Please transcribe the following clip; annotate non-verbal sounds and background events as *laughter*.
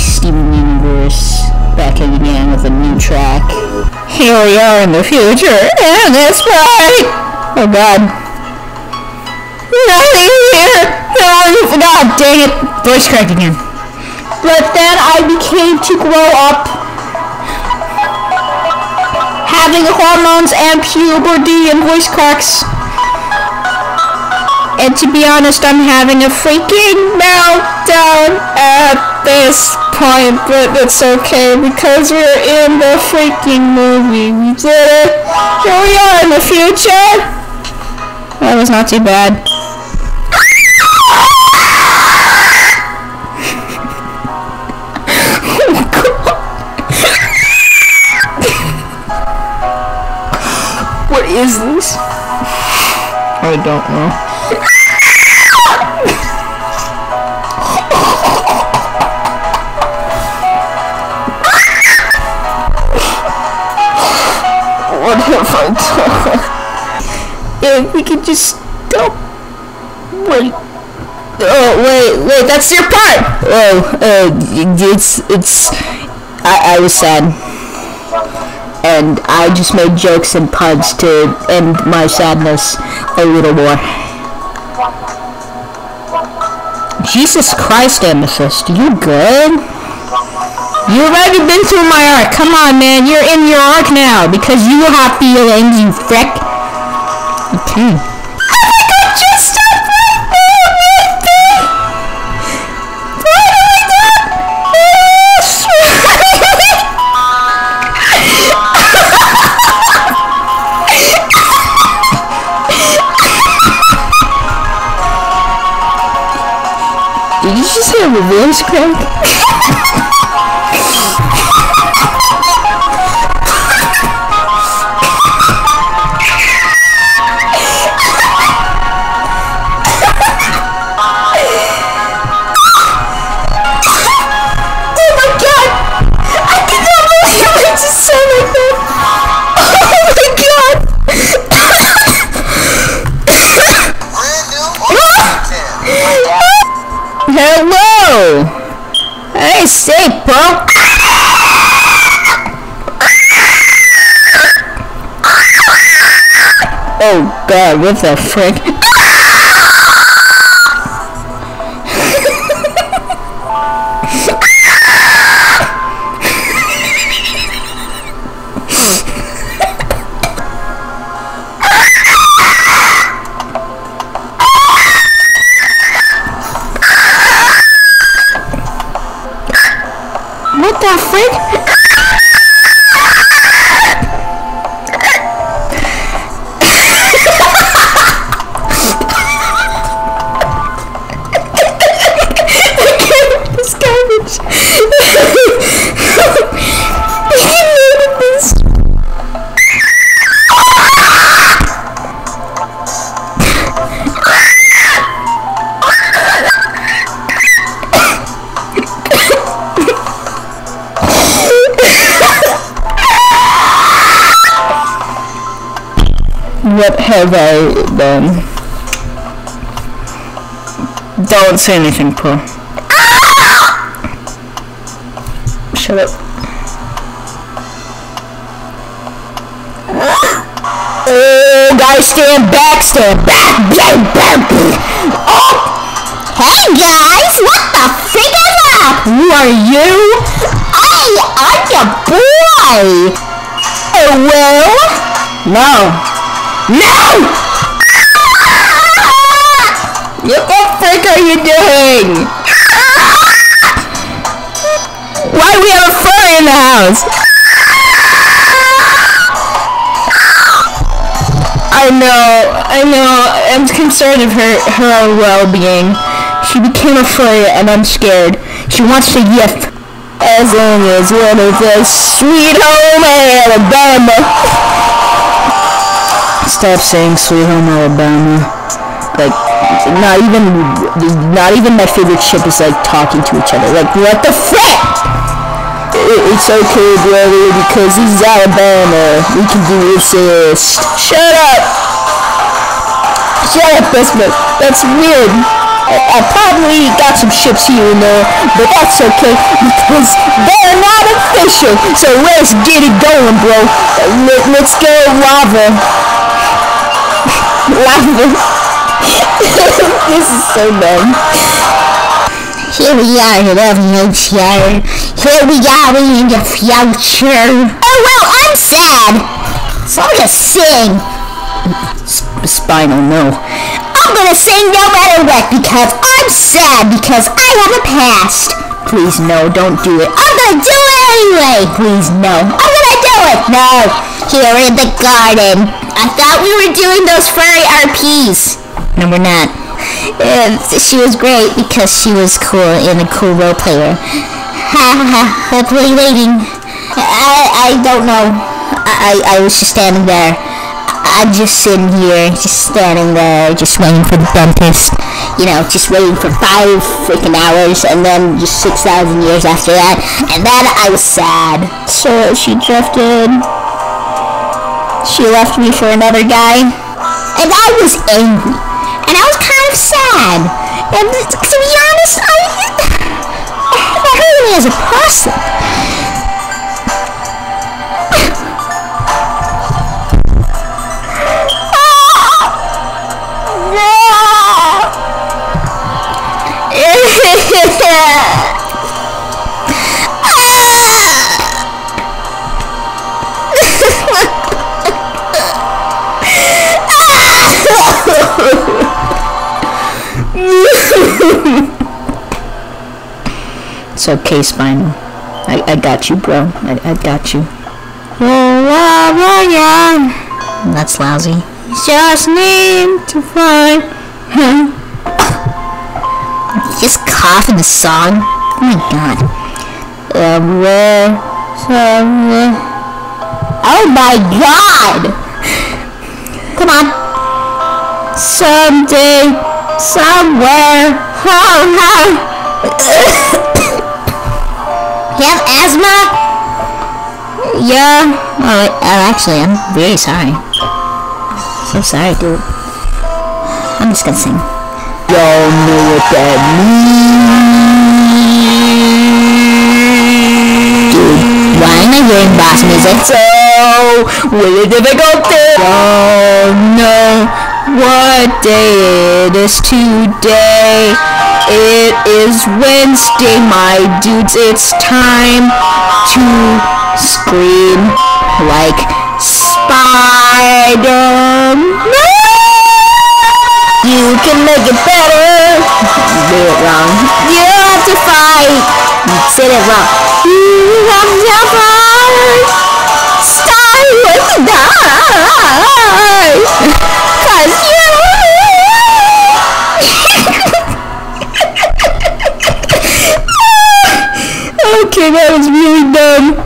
Steven Universe back again with a new track. Here we are in the future, and it's right! Oh god. Nothing here! God dang it! Voice crack again. But then I became to grow up having hormones and puberty and voice cracks. And to be honest, I'm having a freaking meltdown at this point, but it's okay because we're in the freaking movie. We did it. Here we are in the future. That was not too bad. *laughs* what is this? I don't know. Have *laughs* If we could just stop. Wait. Oh wait, wait, that's your part. Oh, uh, it's it's. I I was sad, and I just made jokes and puns to end my sadness a little more. Jesus Christ, Amethyst, you good? You already been through my arc. Come on, man. You're in your arc now because you have feelings, you frick. Okay. Oh my god, just stop right *laughs* *laughs* Hello! Hey, say, bro! Oh god, what the frick? What the frick? What have I done? Don't say anything, Pro. Ah! Shut up. Oh, guys, stand back, stand back. Blah, blah, blah. Oh, hey guys, what the frick is up? Who are you? Hey, I'm your boy. Oh, well? No. No! What the frick are you doing? Why do we have a furry in the house? I know, I know. I'm concerned of her her well-being. She became a furry, and I'm scared. She wants to yip. As long as one of the sweet home Alabama. Stop saying sweet home Alabama. Like, not even, not even my favorite ship is like talking to each other. Like, what the frick? It- It's okay, brother, because this is Alabama. We can do this. Shut up! Shut up, Bismuth. That's weird. I, I probably got some ships here and there, but that's okay because they're not official. So let's get it going, bro. Let, let's go lava. Lava. *laughs* this is so dumb. Here we are in the future. Here we are in the future. Oh well, I'm sad. So I'm gonna sing. Sp- Spinel, no. I'm gonna sing no matter what because I'm sad because I have a past. Please, no, don't do it. I'm gonna do it anyway. Please, no. I'm gonna do it. No, here in the garden. I thought we were doing those furry RPs. No, we're not. And she was great because she was cool and a cool role player. Ha ha ha! Happily waiting. I I don't know. I I was just standing there. I'm just sitting here, just standing there, just waiting for the dentist. You know, just waiting for five freaking hours, and then just six thousand years after that, and then I was sad. So she drifted. She left me for another guy. and I was angry, and I was kind of sad. And to be honest, I that hurt me as a person. *laughs* *laughs* It's okay, Spinel. I, I got you, bro. I, I got you. That's lousy. Just need to find. You *laughs* just cough in the song. Oh my god. Somewhere, somewhere. Oh my god! Come on. Someday, somewhere. Oh, *laughs* *laughs* You have asthma? Yeah. Oh, oh, actually, I'm very sorry. So sorry, dude. I'm just gonna sing. Y'all know what that means. Dude, why am I hearing boss music? So, really difficult to don't know what day it is today. It is Wednesday, my dudes. It's time to scream like Spider-Man. You can make it better. You did it wrong. You have to fight. You said it wrong. You have to fight. Start with die. *laughs* Cause you. Okay, that was really dumb.